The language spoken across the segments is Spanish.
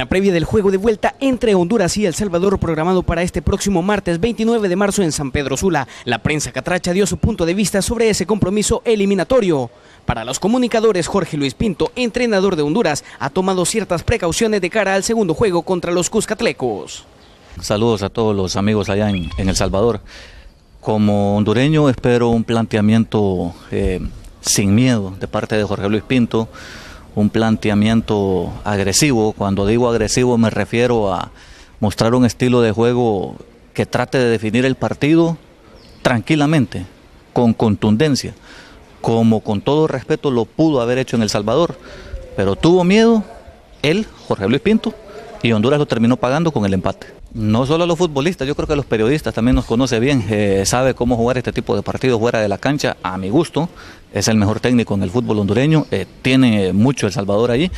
la previa del juego de vuelta entre Honduras y El Salvador programado para este próximo martes 29 de marzo en San Pedro Sula, la prensa catracha dio su punto de vista sobre ese compromiso eliminatorio. Para los comunicadores, Jorge Luis Pinto, entrenador de Honduras, ha tomado ciertas precauciones de cara al segundo juego contra los Cuscatlecos. Saludos a todos los amigos allá en, El Salvador. Como hondureño espero un planteamiento eh, sin miedo de parte de Jorge Luis Pinto un planteamiento agresivo. Cuando digo agresivo me refiero a mostrar un estilo de juego que trate de definir el partido tranquilamente, con contundencia, como con todo respeto lo pudo haber hecho en El Salvador, pero tuvo miedo él, Jorge Luis Pinto, y Honduras lo terminó pagando con el empate. No solo los futbolistas, yo creo que los periodistas también nos conoce bien, eh, sabe cómo jugar este tipo de partidos fuera de la cancha, a mi gusto, es el mejor técnico en el fútbol hondureño, eh, tiene mucho El Salvador allí.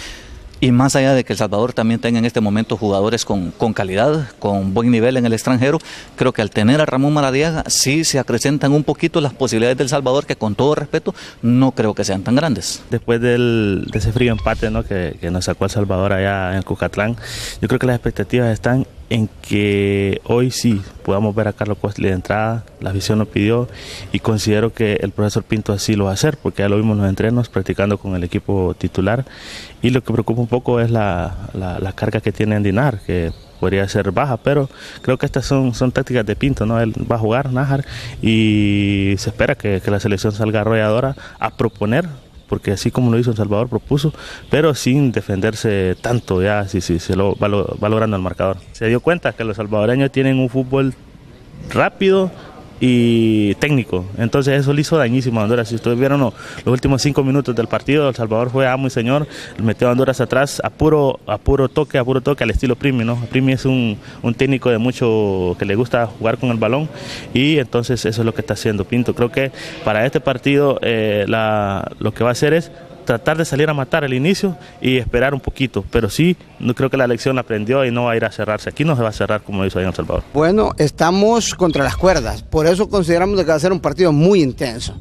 Y más allá de que El Salvador también tenga en este momento jugadores con, con, calidad, con buen nivel en el extranjero, creo que al tener a Ramón Maradiaga sí se acrecentan un poquito las posibilidades del Salvador, que con todo respeto no creo que sean tan grandes. Después del, de ese frío empate ¿no? que, que nos sacó El Salvador allá en Cucatlán, yo creo que las expectativas están en que hoy sí podamos ver a Carlos Costli de entrada, la visión lo pidió y considero que el profesor Pinto así lo va a hacer porque ya lo vimos en los entrenos practicando con el equipo titular y lo que preocupa un poco es la, la, carga que tiene Dinar que podría ser baja, pero creo que estas son, son tácticas de Pinto, ¿no? Él va a jugar Nájar y se espera que, que la selección salga arrolladora a proponer porque así como lo hizo El Salvador propuso, pero sin defenderse tanto ya, si, si se lo va, va logrando el marcador. Se dio cuenta que los salvadoreños tienen un fútbol rápido, y técnico. Entonces eso le hizo dañísimo a Honduras. Si ustedes vieron los últimos cinco minutos del partido, El Salvador fue amo y señor, metió a Honduras atrás a puro, a puro toque, a puro toque al estilo Primi. ¿no? Primi es un, un técnico de mucho que le gusta jugar con el balón y entonces eso es lo que está haciendo Pinto. Creo que para este partido eh, la, lo que va a hacer es tratar de salir a matar al inicio y esperar un poquito, pero sí, no creo que la elección aprendió y no va a ir a cerrarse. Aquí no se va a cerrar como hizo ahí en El Salvador. Bueno, estamos contra las cuerdas, por eso consideramos que va a ser un partido muy intenso.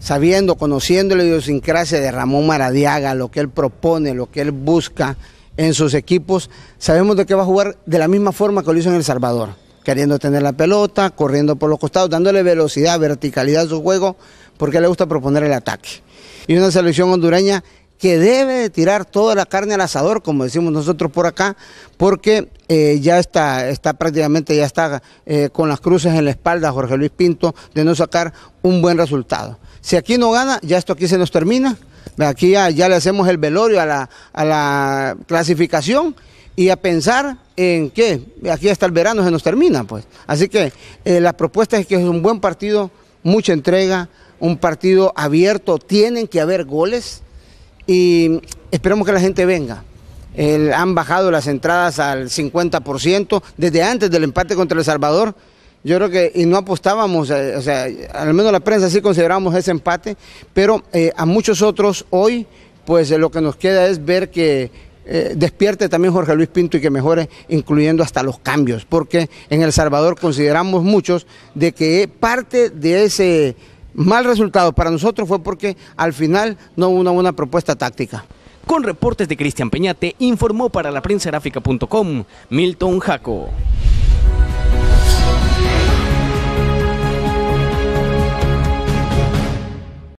Sabiendo, conociendo la idiosincrasia de Ramón Maradiaga, lo que él propone, lo que él busca en sus equipos, sabemos de que va a jugar de la misma forma que lo hizo en El Salvador, queriendo tener la pelota, corriendo por los costados, dándole velocidad, verticalidad a su juego, porque le gusta proponer el ataque y una selección hondureña que debe de tirar toda la carne al asador, como decimos nosotros por acá, porque eh, ya está, está prácticamente, ya está eh, con las cruces en la espalda Jorge Luis Pinto de no sacar un buen resultado. Si aquí no gana, ya esto aquí se nos termina, aquí ya, le hacemos el velorio a la, a la clasificación y a pensar en que aquí hasta el verano se nos termina, pues. Así que eh, la propuesta es que es un buen partido, mucha entrega, un partido abierto, tienen que haber goles y esperemos que la gente venga. han bajado las entradas al 50% desde antes del empate contra El Salvador. Yo creo que, y no apostábamos, eh, o sea, al menos la prensa sí consideramos ese empate, pero eh, a muchos otros hoy, pues eh, lo que nos queda es ver que despierte también Jorge Luis Pinto y que mejore, incluyendo hasta los cambios, porque en El Salvador consideramos muchos de que parte de ese mal resultado para nosotros fue porque al final no hubo una buena propuesta táctica. Con reportes de Cristian Peñate, informó para la prensa Milton Jaco.